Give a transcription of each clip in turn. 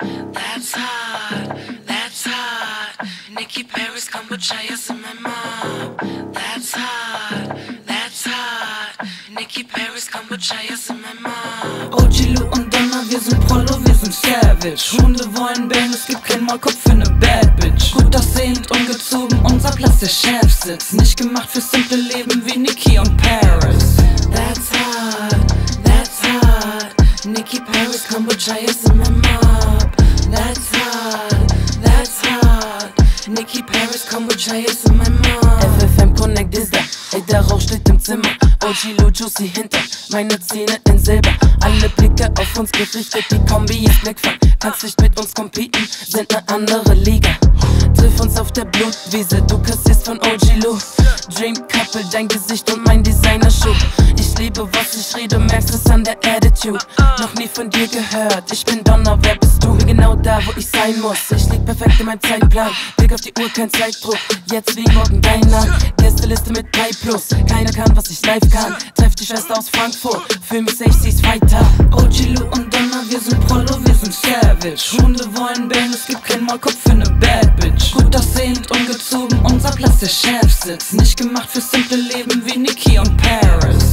That's hot, that's hot. Nikki Paris, Kombucha, yes, and my mom. That's hot, that's hot. Nikki Paris, Kombucha, yes, and my mom. OG Lou und Donna, wir sind Prollo, wir sind Savage. Hunde wollen bang, es gibt kein Maulkopf für ne Bad Bitch. Gut aussehend, ungezogen, unser Platz, der Chefsitz. Nicht gemacht für simple Leben wie Nikki und Paris. Yes, and my mob. FFM Connect ist da, ey, der Rauch steht im Zimmer. OG Lou Juicy hinter, meine Zähne in Silber. Alle Blicke auf uns gerichtet, die Kombi ist Blickfang. Kannst nicht mit uns competen, sind ne andere Liga. Triff uns auf der Blutwiese, du kassierst von OG Lou. Dream Couple, dein Gesicht und mein Designerschuh. Liebe, was ich rede, merkst es an der Attitude. Noch nie von dir gehört, ich bin Donner, wer bist du? Bin genau da, wo ich sein muss. Ich lieg perfekt in meinem Zeitplan. Blick auf die Uhr, kein Zeitdruck. Jetzt wie morgen dein Name. Gästeliste mit 3 plus. Keiner kann, was ich live kann. Treff die Schwester aus Frankfurt. Für mich safe, sie ist weiter. OG Lou und Donna, wir sind Prollo, wir sind Savage. Hunde wollen bang, es gibt kein Maulkopf für ne Bad Bitch. Gut aussehend, ungezogen, unser Platz, der Chefsitz. Nicht gemacht für simple Leben wie Nikki und Paris.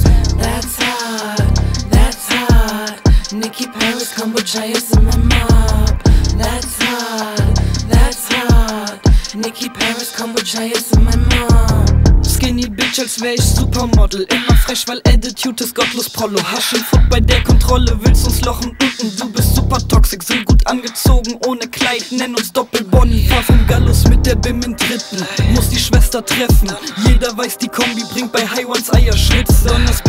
Nikki Paris, Kombucha, yes, in my mob. Skinny Bitch, als wär ich Supermodel. Immer fresh, weil Attitude ist gottlos Prollo. Haschen Foot bei der Kontrolle, willst uns lochen unten. Du bist super toxic, sind gut angezogen, ohne Kleid. Nenn uns Doppelbonny. Fahr vom Gallus mit der Bim in dritten. Muss die Schwester treffen. Jeder weiß, die Kombi bringt bei High Ones Eier Schwitzen. Unnormale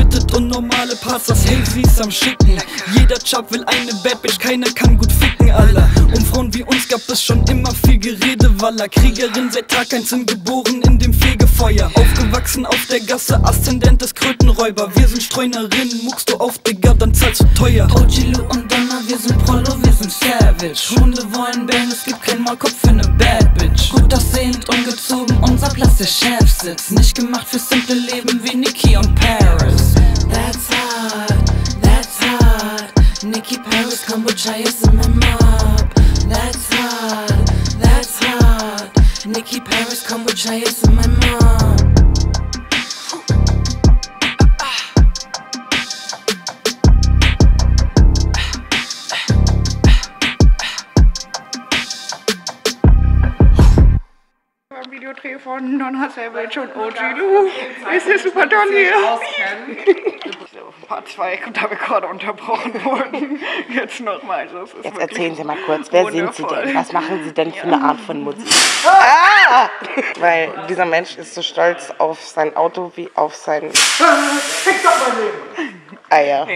Parts, das Hazy ist am Schicken. Jeder Chub will eine Bad Bitch, keiner kann gut ficken, Alter. Um Frauen wie uns gab es schon immer viel Gerede, Waller. Kriegerin seit Tag eins sind geboren in dem Fegefeuer. Aufgewachsen auf der Gasse, Aszendent des Krötenräuber. Wir sind Streunerinnen, muckst du auf, Digga, dann zahlst du teuer. Lou und Donna, wir sind Prollo, wir sind Savage. Hunde wollen bang, es gibt kein Maulkopf für ne Bad Bitch. Gut aussehend, ungezogen, unser Platz, der Chefsitz. Nicht gemacht für simple Leben wie Nikki und Paris. Paris, Kombucha, yes, in my mob. That's hot, that's hot. Nikki Paris, Kombucha, yes, in my mob. Von Donna Savage und OG Lou. Ist ja super toll hier. Part 2, da wir gerade unterbrochen wurden. Jetzt nochmal. Also, es ist Jetzt erzählen Sie mal kurz, wer sind Sie wundervoll. denn? Was machen Sie denn für eine Art von Musik? Ah! Weil dieser Mensch ist so stolz auf sein Auto wie auf sein Eier.